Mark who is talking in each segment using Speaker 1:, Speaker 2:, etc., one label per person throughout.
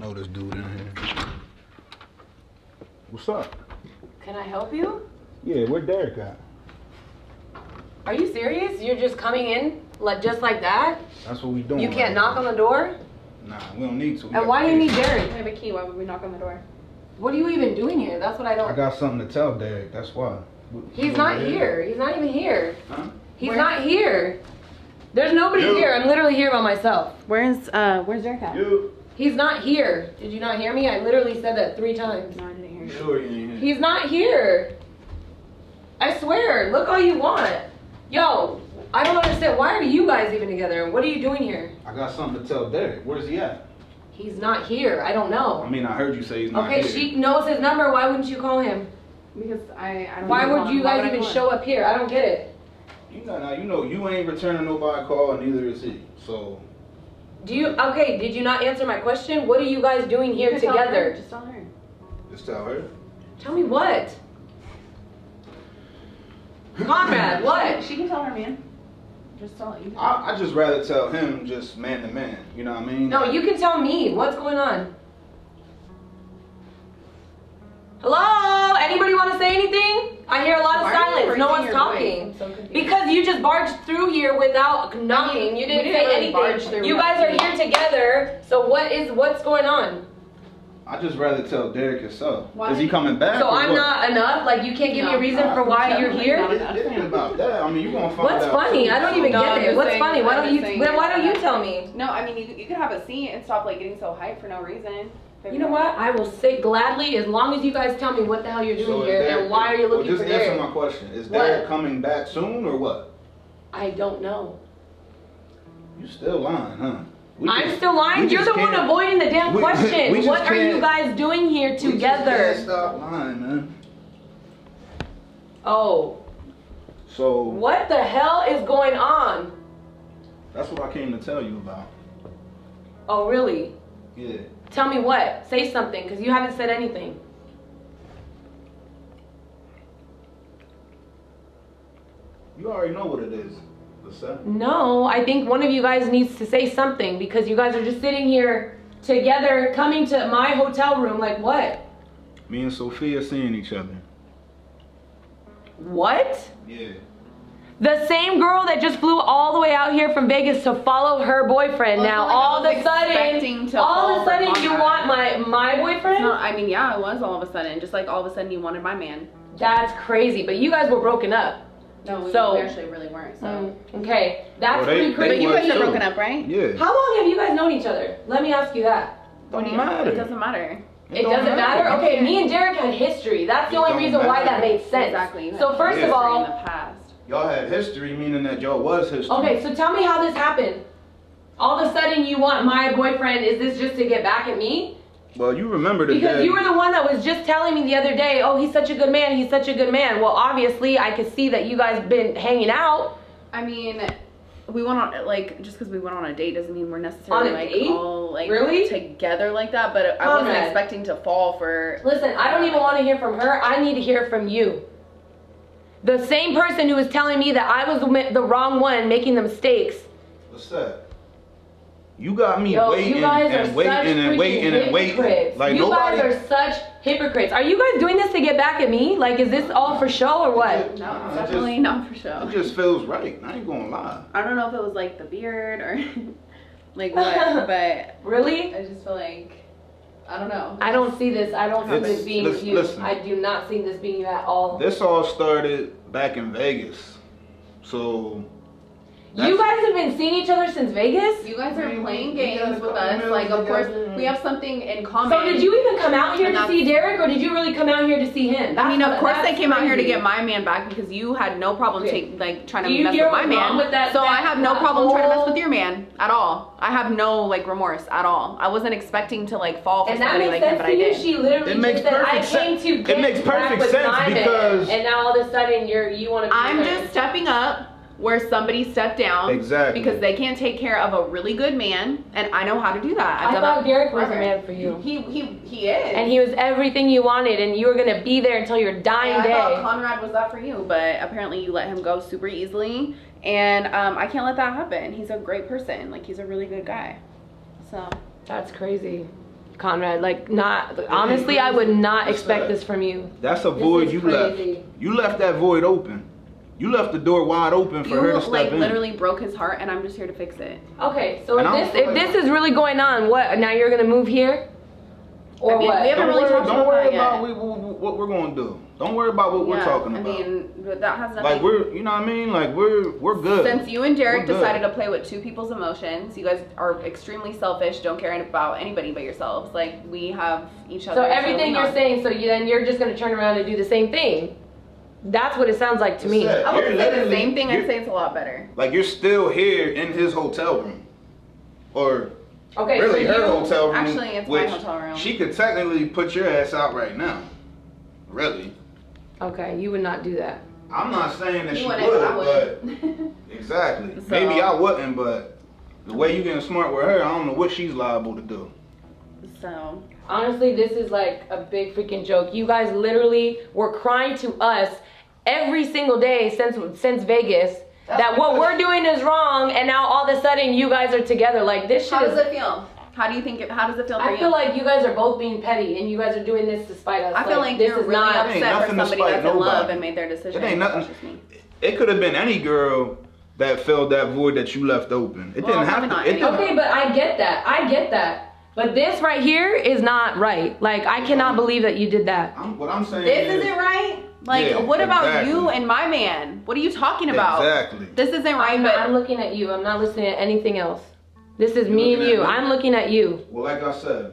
Speaker 1: know this dude in here. What's up?
Speaker 2: Can I help you?
Speaker 1: Yeah, where Derek at?
Speaker 2: Are you serious? You're just coming in like just like that?
Speaker 1: That's what we doing.
Speaker 2: You can't knock
Speaker 1: now.
Speaker 2: on the door?
Speaker 1: Nah, we don't need to. We
Speaker 2: And why do you need. Derek?
Speaker 3: We have a key. Why would we knock on the door?
Speaker 2: What are you even doing here? That's what I
Speaker 1: I
Speaker 2: don't.
Speaker 1: I got something to tell Derek. That's why.
Speaker 2: He's not here. He's not even here.
Speaker 1: Huh?
Speaker 2: He's
Speaker 3: Where-
Speaker 2: not here. There's nobody
Speaker 1: Dude.
Speaker 2: here. I'm literally here by myself.
Speaker 3: Where's uh Where's Derek at?
Speaker 1: You?
Speaker 2: He's not here. Did you not hear me? I literally said that three times.
Speaker 3: No, I didn't hear
Speaker 1: You
Speaker 3: you.
Speaker 1: sure you ain't here?
Speaker 2: He's not here. I swear. Look all you want. Yo, I don't understand. Why are you guys even together? What are you doing here?
Speaker 1: I got something to tell Derek. Where's he at?
Speaker 2: He's not here. I don't know.
Speaker 1: I mean, I heard you say he's not
Speaker 2: Okay,
Speaker 1: here.
Speaker 2: Okay, she knows his number. Why wouldn't you call him?
Speaker 3: Because I I don't.
Speaker 2: Why would
Speaker 3: how-
Speaker 2: you guys
Speaker 3: would
Speaker 2: even show up here? I don't get it.
Speaker 1: You know, now you know you ain't returning nobody call, and neither is he. So
Speaker 2: Do you okay? Did you not answer my question? What are you guys doing
Speaker 3: You
Speaker 2: here
Speaker 3: can tell her,
Speaker 2: together?
Speaker 3: Just tell her.
Speaker 1: just tell her.
Speaker 2: Tell me what. Conrad, what?
Speaker 3: She can tell her, man. Just tell you.
Speaker 1: I I just rather tell him just man to man. You know what I mean?
Speaker 2: No, you can tell me. What's going on? Hello? Anybody want to say anything? I hear a lot of
Speaker 3: Why are you
Speaker 2: silence. No one's talking.
Speaker 3: so.
Speaker 2: Because you just barged through here without knocking. you didn't,
Speaker 3: didn't
Speaker 2: say
Speaker 3: really
Speaker 2: anything. You guys are here together. So what is what's going on?
Speaker 1: I just rather tell Derek himself.
Speaker 3: Why?
Speaker 1: Is he coming back?
Speaker 2: So I'm
Speaker 1: what?
Speaker 2: not enough. Like you can't give me a
Speaker 3: No.
Speaker 2: reason for why you're here.
Speaker 3: not.
Speaker 1: It, it ain't about that. I mean, you gonna find
Speaker 2: What's
Speaker 1: out.
Speaker 2: funny?
Speaker 1: too.
Speaker 2: I don't even
Speaker 3: No,
Speaker 2: get
Speaker 3: I'm
Speaker 2: it. What's
Speaker 3: saying-
Speaker 2: funny? Why
Speaker 3: I'm
Speaker 2: don't you? why don't you tell me?
Speaker 3: No, I mean you, you could have a seat and stop like getting so hyped for no reason.
Speaker 2: You know what? I will sit gladly as long as you guys tell me what the hell you're doing
Speaker 1: So
Speaker 2: here
Speaker 1: Derek-
Speaker 2: and why are you looking
Speaker 1: well,
Speaker 2: for
Speaker 1: just answer
Speaker 2: Derek.
Speaker 1: my question. Is
Speaker 2: What?
Speaker 1: Derek coming back soon or what?
Speaker 2: I don't know.
Speaker 1: You still lying, huh? We
Speaker 2: I'm
Speaker 1: just-
Speaker 2: still lying. You're the one avoiding the damn
Speaker 1: we-
Speaker 2: question.
Speaker 1: we just
Speaker 2: what are you guys doing here
Speaker 1: we just can't
Speaker 2: together?
Speaker 1: stop lying, man.
Speaker 2: Oh,
Speaker 1: So
Speaker 2: what the hell is going on?
Speaker 1: that's what I came to tell you about.
Speaker 2: Oh, really?
Speaker 1: Yeah.
Speaker 2: Tell me what. Say something, because you haven't said anything.
Speaker 1: You already know what it is. Lisa.
Speaker 2: No, I think one of you guys needs to say something because you guys are just sitting here together, coming to my hotel room. Like what?
Speaker 1: Me and Sophia seeing each other.
Speaker 2: What?
Speaker 1: Yeah.
Speaker 2: The same girl that just flew all the way out here from Vegas to follow her boyfriend.
Speaker 3: Well, it's
Speaker 2: now
Speaker 3: not like I
Speaker 2: all of a sudden, all of a sudden, you
Speaker 3: Conrad.
Speaker 2: want my my boyfriend?
Speaker 3: It's not, I mean, yeah, it was all of a sudden. Just like all of a sudden you wanted my man.
Speaker 2: That's crazy. But you guys were broken up.
Speaker 3: No, we,
Speaker 2: So-
Speaker 3: we actually really weren't. So.
Speaker 2: Mm, okay, that's
Speaker 1: Well, they-
Speaker 2: pretty
Speaker 1: they
Speaker 2: crazy.
Speaker 3: But you
Speaker 1: was
Speaker 3: guys are
Speaker 1: too.
Speaker 3: broken up, right?
Speaker 1: Yeah.
Speaker 2: How long have you guys known each other? Let me ask you that.
Speaker 3: Do
Speaker 1: Don't
Speaker 3: you-
Speaker 1: matter.
Speaker 3: It doesn't matter.
Speaker 2: It doesn't matter. Okay, me and Derek had history. That's the
Speaker 1: It
Speaker 2: only
Speaker 1: don't
Speaker 2: reason why that made sense.
Speaker 3: Exactly. You
Speaker 2: So
Speaker 3: had
Speaker 2: first of
Speaker 3: history
Speaker 2: all,
Speaker 3: in the past.
Speaker 1: Y'all had history, meaning that y'all was history.
Speaker 2: Okay, so tell me how this happened. All of a sudden, you want my boyfriend. Is this just to get back at me?
Speaker 1: Well, you remember the
Speaker 2: Because
Speaker 1: day.
Speaker 2: you were the one that was just telling me the other day, oh, he's such a good man. He's such a good man. Well, obviously, I could see that you guys been hanging out.
Speaker 3: I mean, we went on like just because we went on a date doesn't mean we're necessarily
Speaker 2: On a
Speaker 3: like
Speaker 2: date?
Speaker 3: all like
Speaker 2: Really?
Speaker 3: together like that. But I wasn't
Speaker 2: Conrad.
Speaker 3: expecting to fall for.
Speaker 2: Listen, I don't even want to hear from her. I need to hear from you. The same person who was telling me that I was the wrong one making the mistakes.
Speaker 1: What's that? You got me
Speaker 2: Yo,
Speaker 1: waiting
Speaker 2: you guys are
Speaker 1: and
Speaker 2: such
Speaker 1: waiting and waiting and waiting.
Speaker 2: hypocrites.
Speaker 1: Like
Speaker 2: you
Speaker 1: nobody.
Speaker 2: guys are such hypocrites. Are you guys doing this to get back at me? Like, is this all for show or what?
Speaker 3: No,
Speaker 1: Nah,
Speaker 3: definitely
Speaker 1: just-
Speaker 3: not for show.
Speaker 1: It just feels right. I ain't gonna lie.
Speaker 3: I don't know if it was like the beard or like what, but
Speaker 2: Really?
Speaker 3: I just feel like I don't know.
Speaker 2: I don't see this. I don't see
Speaker 1: It's-
Speaker 2: this being
Speaker 1: listen-
Speaker 2: you.
Speaker 1: listen.
Speaker 2: I do not see this being you at all.
Speaker 1: This all started back in Vegas. So.
Speaker 2: You guys have been seeing each other since Vegas?
Speaker 3: You guys are
Speaker 1: We-
Speaker 3: playing
Speaker 1: we got
Speaker 3: games with us.
Speaker 1: meals
Speaker 3: Like, of course,
Speaker 1: together.
Speaker 3: we have something in common.
Speaker 2: So did you even come out here to see Derek, or did you really come out here to see him?
Speaker 3: I mean, of course they
Speaker 2: that's
Speaker 3: came out here to get my man back because you had no problem
Speaker 2: Okay.
Speaker 3: take, like trying to
Speaker 2: you
Speaker 3: mess with my man.
Speaker 2: with that-
Speaker 3: so I have no
Speaker 2: that
Speaker 3: problem trying to mess with your man at all. I have no like remorse at all. I wasn't expecting to like fall for
Speaker 2: And
Speaker 3: somebody like him, but I
Speaker 2: you.
Speaker 3: did.
Speaker 2: She literally
Speaker 1: It makes
Speaker 2: just said, "I
Speaker 1: perfect
Speaker 2: came
Speaker 1: sense.
Speaker 2: to
Speaker 1: It makes perfect
Speaker 2: with
Speaker 1: sense because-
Speaker 2: and now all of a sudden you're you want to.
Speaker 3: I'm just stepping up where somebody stepped down
Speaker 1: Exactly.
Speaker 3: because they can't take care of a really good man, and I know how to do that. I've
Speaker 2: I thought
Speaker 3: that
Speaker 2: Derek was a man for you.
Speaker 3: He he he is.
Speaker 2: And he was everything you wanted, and you were gonna be there until your dying day.
Speaker 3: I
Speaker 2: day.
Speaker 3: thought Conrad was that for you, but apparently you let him go super easily, and um, I can't let that happen. He's a great person. Like he's a really good guy. So
Speaker 2: That's crazy. Conrad. Like, not honestly, I would not expect this from you.
Speaker 1: That's a
Speaker 2: This
Speaker 1: void you
Speaker 2: crazy.
Speaker 1: left. You left that void open. You left the door wide open for
Speaker 3: You
Speaker 1: her to step
Speaker 3: like
Speaker 1: in.
Speaker 3: literally broke his heart, and I'm just here to fix it.
Speaker 2: Okay, so if this if this is really going on, what now? You're gonna move here, or
Speaker 3: I mean,
Speaker 2: what?
Speaker 3: we haven't
Speaker 1: Don't
Speaker 3: really
Speaker 1: worry,
Speaker 3: talked
Speaker 1: don't
Speaker 3: about
Speaker 1: worry about
Speaker 3: yet.
Speaker 1: we, we- what we're gonna do. Don't worry about what we're
Speaker 3: Yeah,
Speaker 1: talking
Speaker 3: I mean, that has nothing.
Speaker 1: like we're, you know what I mean? Like we're we're good.
Speaker 3: Since you and Derek decided to play with two people's emotions, you guys are extremely selfish, don't care about anybody but yourselves. Like we have each other.
Speaker 2: So everything
Speaker 3: we
Speaker 2: you're
Speaker 3: not-
Speaker 2: saying, so you, then you're just gonna turn around and do the same thing. That's what it sounds like to me.
Speaker 1: That's.
Speaker 3: I wouldn't say the same thing. I'd say it's a lot better.
Speaker 1: Like you're still here in his hotel room, or
Speaker 2: Okay,
Speaker 1: really
Speaker 2: so
Speaker 1: her
Speaker 2: you,
Speaker 1: hotel room.
Speaker 3: Actually, it's my hotel room.
Speaker 1: She could technically put your ass out right now. Really,
Speaker 2: okay, you would not do that.
Speaker 1: I'm not saying that
Speaker 3: You
Speaker 1: she
Speaker 3: wouldn't,
Speaker 1: would,
Speaker 3: but I
Speaker 1: but
Speaker 3: would.
Speaker 1: exactly.
Speaker 3: So-
Speaker 1: Maybe I wouldn't, but the way you getting smart with her, I don't know what she's liable to do.
Speaker 3: So
Speaker 2: Honestly, this is like a big freaking joke. You guys literally were crying to us every single day since since Vegas
Speaker 1: That's
Speaker 2: that what we're doing is wrong, and now all of a sudden you guys are together. Like this shit
Speaker 3: how
Speaker 2: is.
Speaker 3: does it feel? How do you think? It, how does it feel for
Speaker 2: I
Speaker 3: you?
Speaker 2: feel like you guys are both being petty, and you guys are doing this to spite us.
Speaker 3: I feel like
Speaker 2: this
Speaker 3: you're
Speaker 2: is
Speaker 3: really
Speaker 2: not.
Speaker 1: It ain't
Speaker 3: upset for
Speaker 1: nothing to
Speaker 3: somebody
Speaker 1: spite
Speaker 3: that's in love
Speaker 1: nobody.
Speaker 3: and made their decision.
Speaker 1: It ain't nothing.
Speaker 3: That's just me.
Speaker 1: It could have been any girl that filled that void that you left open. It
Speaker 3: Well,
Speaker 1: didn't have to.
Speaker 3: not
Speaker 1: It didn't,
Speaker 2: Okay, but I get that. I get that. But this right here is not right. Like I cannot believe that you did that.
Speaker 1: I'm, what I'm saying
Speaker 3: This
Speaker 1: is,
Speaker 3: isn't right. Like,
Speaker 1: Yeah,
Speaker 3: what about
Speaker 1: exactly.
Speaker 3: you and my man? What are you talking about?
Speaker 1: Exactly.
Speaker 3: This isn't right,
Speaker 2: I'm,
Speaker 3: but
Speaker 2: I'm looking at you. I'm not listening to anything else. This is
Speaker 1: You're
Speaker 2: me and you.
Speaker 1: me?
Speaker 2: I'm looking at you.
Speaker 1: Well, like I said,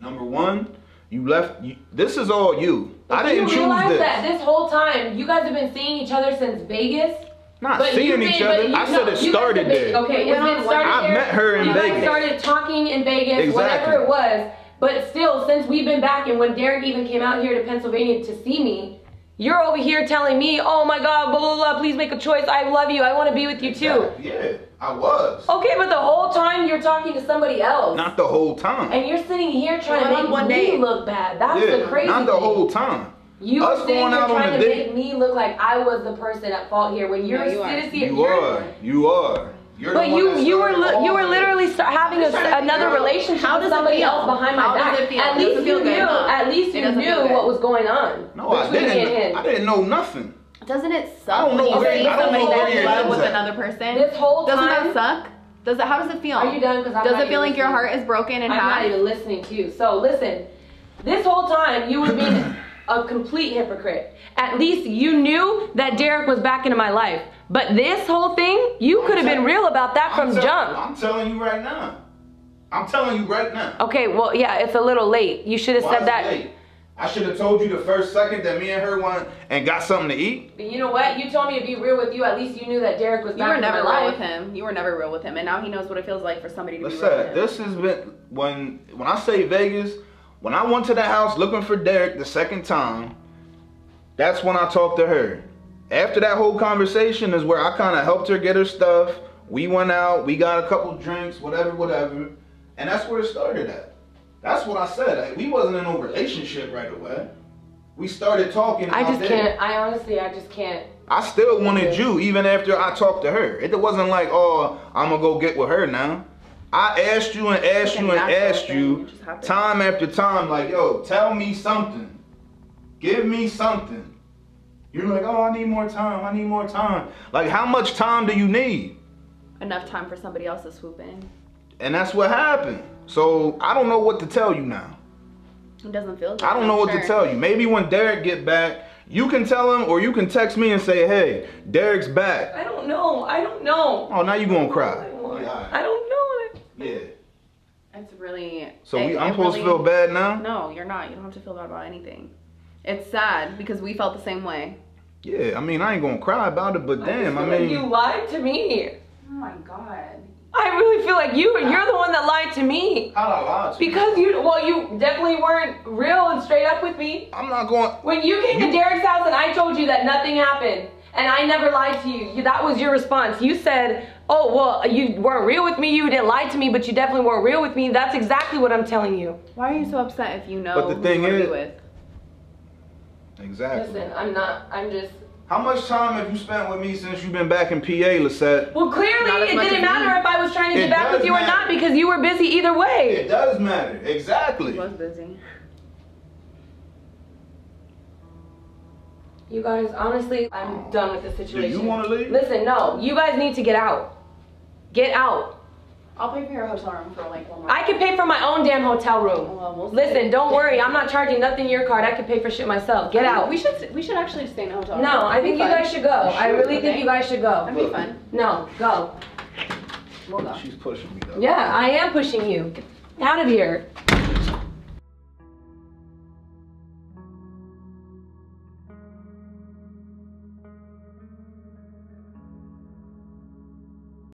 Speaker 1: number one, you left. You, this is all you. I didn't
Speaker 2: you
Speaker 1: choose
Speaker 2: realize
Speaker 1: this.
Speaker 2: that this whole time you guys have been seeing each other since Vegas?
Speaker 1: Not
Speaker 2: But
Speaker 1: seeing
Speaker 2: you've
Speaker 1: each other.
Speaker 2: you-
Speaker 1: I said
Speaker 2: no,
Speaker 1: it started there.
Speaker 2: Okay,
Speaker 3: We
Speaker 2: it's
Speaker 3: went
Speaker 2: been
Speaker 3: on
Speaker 2: started
Speaker 3: one-
Speaker 1: I
Speaker 2: there.
Speaker 1: met her in
Speaker 2: you
Speaker 1: Vegas.
Speaker 2: guys started talking in Vegas,
Speaker 1: Exactly.
Speaker 2: whatever it was. But still, since we've been back, and when Derek even came out here to Pennsylvania to see me, you're over here telling me, "Oh my God, blah blah blah. Please make a choice. I love you. I want to be with you too."
Speaker 1: Yeah, I was.
Speaker 2: Okay, but the whole time you're talking to somebody else,
Speaker 1: Not the whole time.
Speaker 2: and you're sitting here trying
Speaker 3: Well,
Speaker 2: to make
Speaker 3: one
Speaker 2: me
Speaker 3: date.
Speaker 2: look bad. That's
Speaker 1: yeah,
Speaker 2: the crazy
Speaker 1: not the
Speaker 2: thing.
Speaker 1: whole time.
Speaker 2: You
Speaker 1: Us
Speaker 2: were sitting
Speaker 1: going
Speaker 2: here
Speaker 1: out on
Speaker 2: trying
Speaker 1: a
Speaker 2: to
Speaker 1: date-
Speaker 2: make me look like I was the person at fault here when you're
Speaker 3: No, you are.
Speaker 2: sitting
Speaker 1: You
Speaker 2: here.
Speaker 1: are. You are. You're
Speaker 2: But you you were li- you were literally start having a,
Speaker 3: I'm just trying to figure
Speaker 2: another
Speaker 3: out,
Speaker 2: relationship
Speaker 3: how
Speaker 2: with
Speaker 3: does it
Speaker 2: somebody
Speaker 3: feel?
Speaker 2: else behind my
Speaker 3: How does
Speaker 2: back.
Speaker 3: it feel?
Speaker 2: At least
Speaker 3: it
Speaker 2: you
Speaker 3: feel good?
Speaker 2: knew.
Speaker 3: Huh?
Speaker 2: At least you
Speaker 3: doesn't
Speaker 2: knew
Speaker 3: feel good.
Speaker 2: what was going on.
Speaker 1: No, I
Speaker 2: between me and
Speaker 1: didn't. I didn't know nothing.
Speaker 3: doesn't it suck?
Speaker 1: I don't
Speaker 3: when
Speaker 1: know
Speaker 3: you
Speaker 1: where- I don't
Speaker 3: somebody
Speaker 1: know where
Speaker 3: that's in love with
Speaker 1: at.
Speaker 3: another person?
Speaker 2: This whole time.
Speaker 3: Doesn't that suck? Does it? How does it feel?
Speaker 2: Are you done? Because
Speaker 3: Does it feel like your heart is broken and
Speaker 2: I'm
Speaker 3: half?
Speaker 2: not even listening to you. So listen, this whole time you were being a complete hypocrite. At least you knew that Derek was back into my life. But this whole thing, you could have been real about that
Speaker 1: I'm
Speaker 2: from
Speaker 1: tell-
Speaker 2: jump.
Speaker 1: I'm telling you right now. I'm telling you right now.
Speaker 2: Okay, well, yeah, it's a little late. You should have
Speaker 1: Why
Speaker 2: said
Speaker 1: is it
Speaker 2: that.
Speaker 1: late? I should have told you the first second that me and her went and got something to eat.
Speaker 2: But you know what? You told me to be real with you. At least you knew that Derek was
Speaker 3: You were never real
Speaker 2: life.
Speaker 3: with him. You were never real with him, and now he knows what it feels like for somebody to be
Speaker 1: Listen,
Speaker 3: real with him.
Speaker 1: this has been when when I say Vegas, when I went to the house looking for Derek the second time, that's when I talked to her. After that whole conversation is where I kind of helped her get her stuff. We went out, we got a couple drinks, whatever, whatever, and that's where it started at. That's what I said. Like, we wasn't in no relationship right away. We started talking.
Speaker 2: I just can't. I honestly, I just can't.
Speaker 1: I still wanted you even after I talked to her. It wasn't like, oh, I'm gonna go get with her now. I asked you and asked
Speaker 3: Like
Speaker 1: you and asked
Speaker 3: thing,
Speaker 1: you
Speaker 3: it just happened.
Speaker 1: time after time, like, yo, tell me something. Give me something. You're like, oh, I need more time. I need more time. Like, how much time do you need?
Speaker 3: Enough time for somebody else to swoop in.
Speaker 1: And that's what happened. So I don't know what to tell you now.
Speaker 3: It doesn't feel good.
Speaker 1: I don't know
Speaker 3: I'm
Speaker 1: what
Speaker 3: sure.
Speaker 1: to tell you. Maybe when Derek get back, you can tell him, or you can text me and say, hey, Derek's back.
Speaker 2: I don't know. I don't know.
Speaker 1: Oh, now you're gonna cry.
Speaker 2: I don't know.
Speaker 1: Yeah.
Speaker 2: I don't know.
Speaker 1: Yeah.
Speaker 3: It's really.
Speaker 1: So
Speaker 3: it-
Speaker 1: we, I'm
Speaker 3: it
Speaker 1: supposed to feel bad now?
Speaker 3: No, you're not. You don't have to feel bad about anything. It's sad because we felt the same way.
Speaker 1: Yeah, I mean, I ain't gonna cry about it, but damn, I
Speaker 2: mean. like you lied to me.
Speaker 3: Oh my god.
Speaker 2: I really feel like you. You're the one that lied to me.
Speaker 1: how'd I lie to you?
Speaker 2: Because you, well, you definitely weren't real and straight up with me.
Speaker 1: I'm not going.
Speaker 2: When you came to Derek's house and I told you that nothing happened, and I never lied to you, you- that was your response. You said, "Oh, well, you weren't real with me. You didn't lie to me, but you definitely weren't real with me." That's exactly what I'm telling you.
Speaker 3: Why are you so upset if you know
Speaker 1: But the
Speaker 3: who
Speaker 1: thing
Speaker 3: you wanna
Speaker 1: is-
Speaker 3: with?
Speaker 1: Exactly.
Speaker 2: Listen, I'm not. I'm just.
Speaker 1: How much time have you spent with me since you've been back in PA, Lycette?
Speaker 2: Well, clearly
Speaker 3: Not as
Speaker 2: it
Speaker 3: much
Speaker 2: didn't
Speaker 3: as
Speaker 2: matter
Speaker 3: me.
Speaker 2: if I was trying to
Speaker 1: It
Speaker 2: get back with
Speaker 1: does
Speaker 2: you or not because you were busy either way.
Speaker 1: It does matter. Exactly.
Speaker 3: was busy.
Speaker 2: You guys, honestly, I'm done with this
Speaker 1: Do
Speaker 2: situation.
Speaker 1: you want to leave?
Speaker 2: Listen, no, you guys need to get out. Get out.
Speaker 3: I'll pay for your hotel room for like one more.
Speaker 2: I can pay for my own damn hotel room.
Speaker 3: Well, we'll.
Speaker 2: Listen, don't worry. I'm not charging nothing your card. I can pay for shit myself. Get out.
Speaker 3: We should we should actually stay in a hotel room.
Speaker 2: No, I
Speaker 3: That'd
Speaker 2: think
Speaker 3: be
Speaker 2: you guys should go. I really think you guys should go.
Speaker 3: That'd be fun.
Speaker 2: No, go.
Speaker 3: We'll go.
Speaker 1: She's pushing me though.
Speaker 2: Yeah, I am pushing you. Out of here.